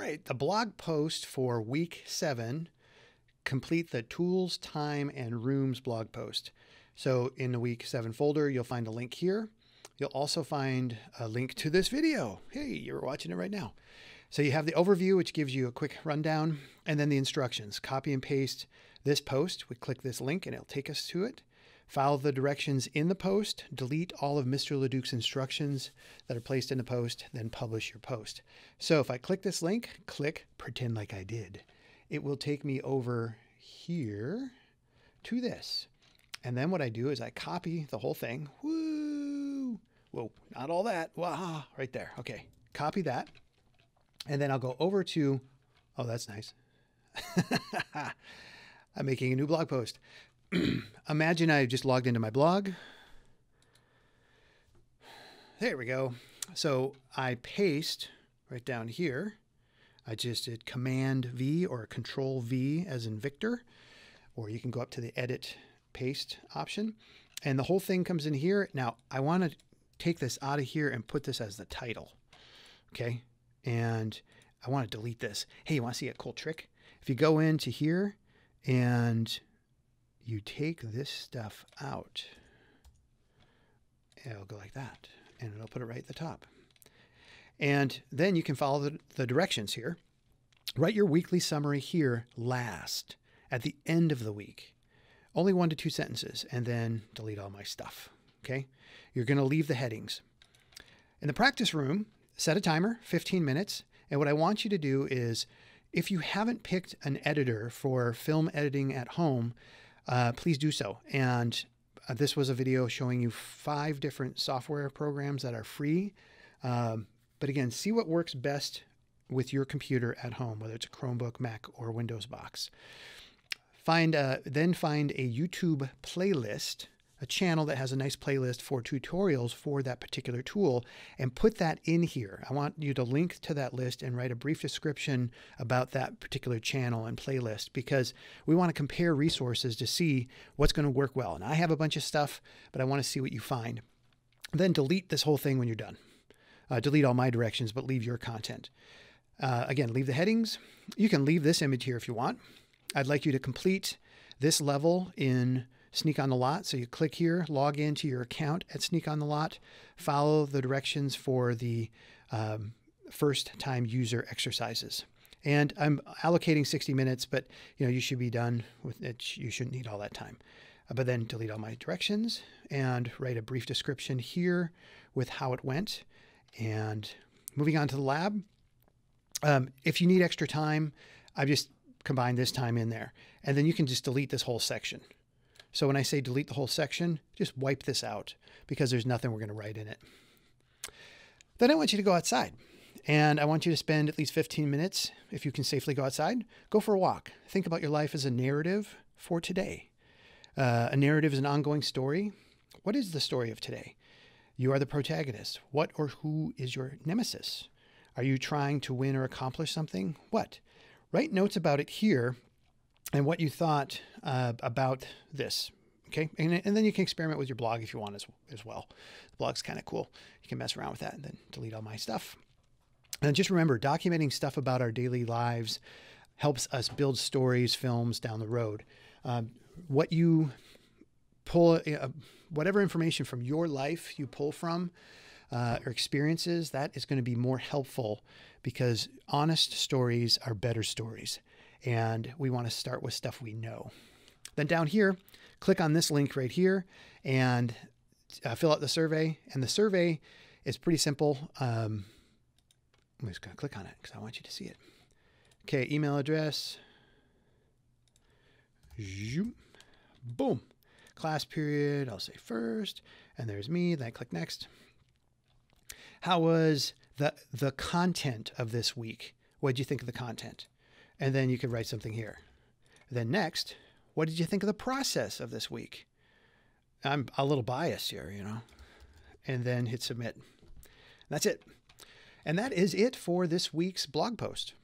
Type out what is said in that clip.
right, the blog post for week seven, complete the tools, time, and rooms blog post. So in the week seven folder, you'll find a link here. You'll also find a link to this video. Hey, you're watching it right now. So you have the overview, which gives you a quick rundown, and then the instructions. Copy and paste this post. We click this link and it'll take us to it. Follow the directions in the post, delete all of Mr. LeDuc's instructions that are placed in the post, then publish your post. So if I click this link, click pretend like I did, it will take me over here to this. And then what I do is I copy the whole thing. Woo! Whoa, not all that. Wow, right there. Okay, copy that. And then I'll go over to, oh, that's nice. I'm making a new blog post. imagine I just logged into my blog. There we go. So I paste right down here. I just did Command V or Control V as in Victor, or you can go up to the Edit Paste option, and the whole thing comes in here. Now I want to take this out of here and put this as the title. Okay, and I want to delete this. Hey, you want to see a cool trick? If you go into here and you take this stuff out. It'll go like that, and it'll put it right at the top. And then you can follow the, the directions here. Write your weekly summary here last, at the end of the week. Only one to two sentences, and then delete all my stuff. Okay? You're going to leave the headings. In the practice room, set a timer, 15 minutes. And what I want you to do is if you haven't picked an editor for film editing at home, uh, please do so. And uh, this was a video showing you five different software programs that are free. Um, but again, see what works best with your computer at home, whether it's a Chromebook, Mac, or Windows box. Find uh, then find a YouTube playlist a channel that has a nice playlist for tutorials for that particular tool and put that in here. I want you to link to that list and write a brief description about that particular channel and playlist because we want to compare resources to see what's going to work well. And I have a bunch of stuff, but I want to see what you find. Then delete this whole thing when you're done. Uh, delete all my directions, but leave your content. Uh, again, leave the headings. You can leave this image here if you want. I'd like you to complete this level in Sneak on the Lot. So you click here, log into your account at Sneak on the Lot, follow the directions for the um, first time user exercises. And I'm allocating 60 minutes, but you know you should be done with it. You shouldn't need all that time. Uh, but then delete all my directions and write a brief description here with how it went. And moving on to the lab. Um, if you need extra time, I've just combined this time in there. And then you can just delete this whole section. So when I say delete the whole section, just wipe this out because there's nothing we're going to write in it. Then I want you to go outside and I want you to spend at least 15 minutes, if you can safely go outside, go for a walk. Think about your life as a narrative for today. Uh, a narrative is an ongoing story. What is the story of today? You are the protagonist. What or who is your nemesis? Are you trying to win or accomplish something? What? Write notes about it here and what you thought uh, about this. Okay, and, and then you can experiment with your blog if you want as, as well. The blog's kind of cool. You can mess around with that and then delete all my stuff. And just remember, documenting stuff about our daily lives helps us build stories, films down the road. Um, what you pull, uh, whatever information from your life you pull from uh, or experiences, that is going to be more helpful because honest stories are better stories and we want to start with stuff we know. Then down here, click on this link right here and uh, fill out the survey. And the survey is pretty simple. Um, I'm just going to click on it because I want you to see it. Okay, email address. Zoom. Boom. Class period, I'll say first. And there's me. Then I click next. How was the the content of this week? What did you think of the content? And then you could write something here. Then next, what did you think of the process of this week? I'm a little biased here, you know. And then hit submit. That's it. And that is it for this week's blog post.